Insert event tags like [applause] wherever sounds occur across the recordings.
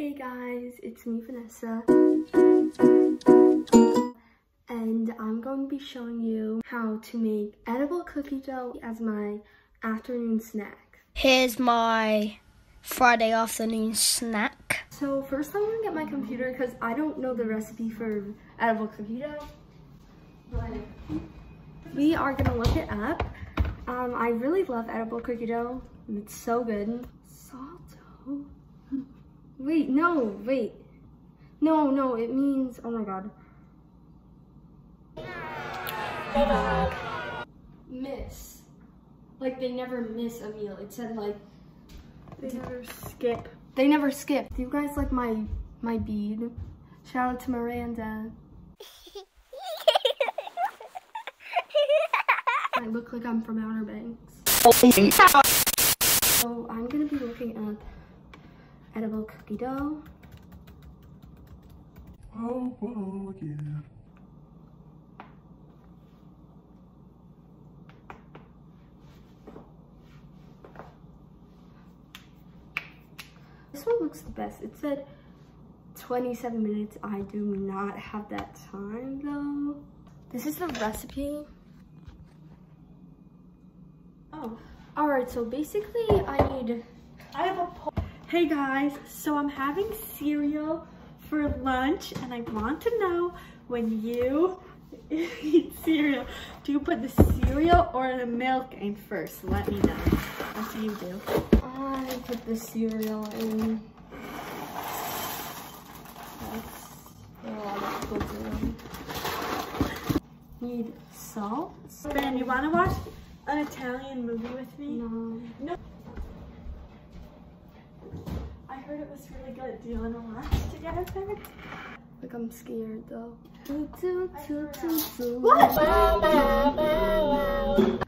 Hey guys, it's me Vanessa. And I'm going to be showing you how to make edible cookie dough as my afternoon snack. Here's my Friday afternoon snack. So first I'm gonna get my computer because I don't know the recipe for edible cookie dough. But we are gonna look it up. Um, I really love edible cookie dough. It's so good. Salt. Wait, no, wait. No, no, it means, oh my god. Miss. Like they never miss a meal. It said like They never skip. they never skip. Do you guys like my my bead? Shout out to Miranda. I look like I'm from Outer Banks. Oh, so I'm gonna be looking up edible cookie dough. Oh, oh, yeah. This one looks the best. It said 27 minutes. I do not have that time though. This is the recipe. Oh, All right, so basically I need, I have a poll. Hey guys, so I'm having cereal for lunch and I want to know when you [laughs] eat cereal, do you put the cereal or the milk in first? Let me know. What do you do? I put the cereal in. That's a lot of people do. Need salt? Ben, you want to watch an Italian movie with me? No. I heard it was really good. Do you want to watch together, Like I'm scared though. What?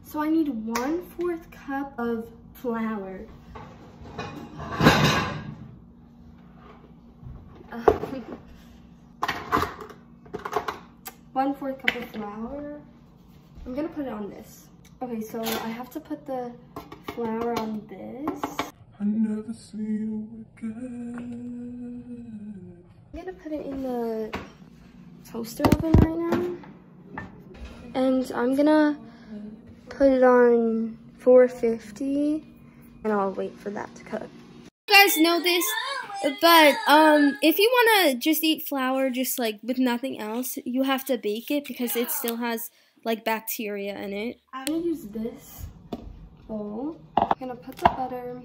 So I need one fourth cup of flour. [laughs] One fourth cup of flour. I'm gonna put it on this. Okay, so I have to put the flour on this. I never see you again. I'm gonna put it in the toaster oven right now. And I'm gonna put it on 450 and I'll wait for that to cook. You guys know this, but um, if you wanna just eat flour just like with nothing else, you have to bake it because it still has like bacteria in it. I'm gonna use this bowl. I'm gonna put the butter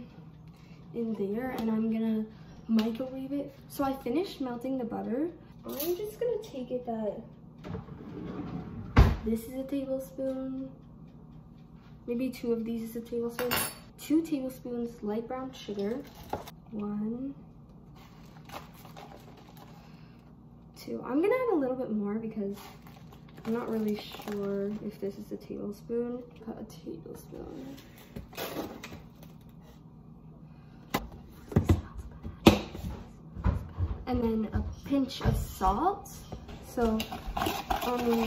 in there and I'm gonna microwave it. So I finished melting the butter. I'm just gonna take it that this is a tablespoon. Maybe two of these is a tablespoon. Two tablespoons light brown sugar. One. Two. I'm gonna add a little bit more because I'm not really sure if this is a tablespoon. A tablespoon. And then a pinch of salt. So, um,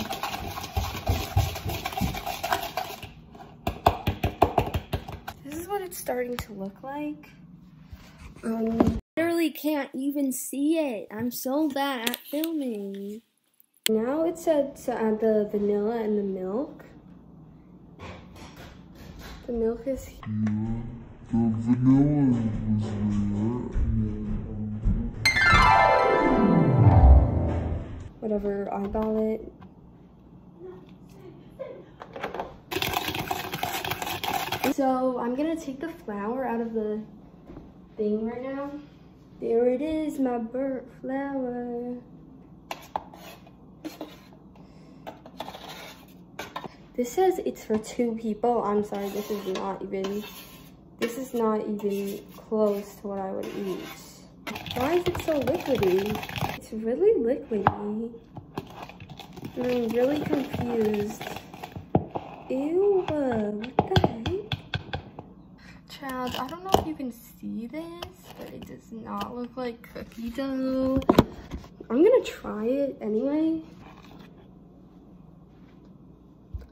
this is what it's starting to look like. Um, literally can't even see it. I'm so bad at filming. Now it said to add the vanilla and the milk. The milk is here The vanilla whatever eyeball it. So I'm gonna take the flour out of the thing right now. There it is, my burnt flour. This says it's for two people. I'm sorry, this is not even, this is not even close to what I would eat. Why is it so liquidy? It's really liquidy. And I'm really confused. Ew, what the heck? Child, I don't know if you can see this, but it does not look like cookie dough. I'm gonna try it anyway.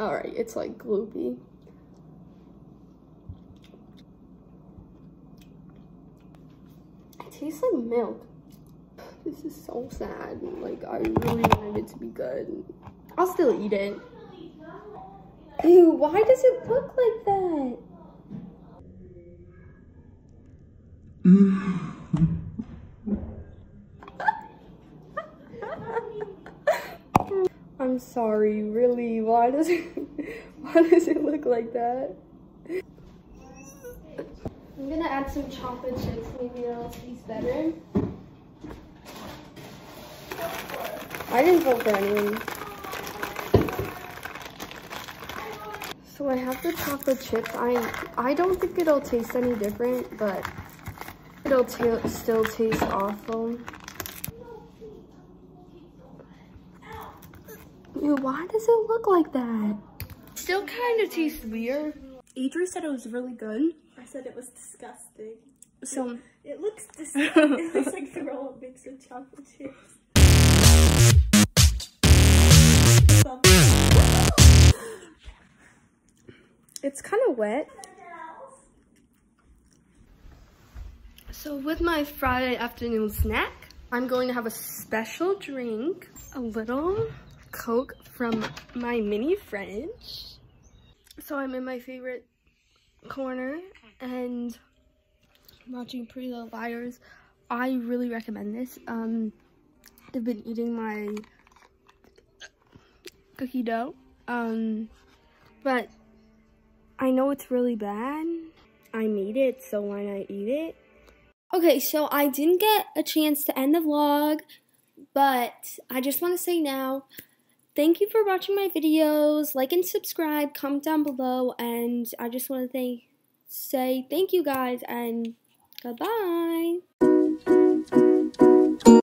All right, it's like gloopy. It tastes like milk. This is so sad. Like, I really wanted it to be good. I'll still eat it. Ew, why does it look like that? I'm sorry, really. Why does it [laughs] why does it look like that? I'm gonna add some chocolate chips, maybe it'll taste better. I didn't vote for anyone. So I have the chocolate chips. I I don't think it'll taste any different, but it'll ta still taste awful. Ew, why does it look like that? Still kind of tastes weird. Adri said it was really good. I said it was disgusting. So It looks [laughs] disgusting. it looks like throw up mixed with chocolate chips. [laughs] it's kind of wet. So with my Friday afternoon snack, I'm going to have a special drink, a little Coke from my mini fridge. So I'm in my favorite corner and watching Pretty Little Liars. I really recommend this. Um, I've been eating my cookie dough, um, but I know it's really bad. I made it, so why not eat it? Okay, so I didn't get a chance to end the vlog, but I just want to say now, thank you for watching my videos. Like and subscribe, comment down below, and I just want to say, say thank you guys and goodbye.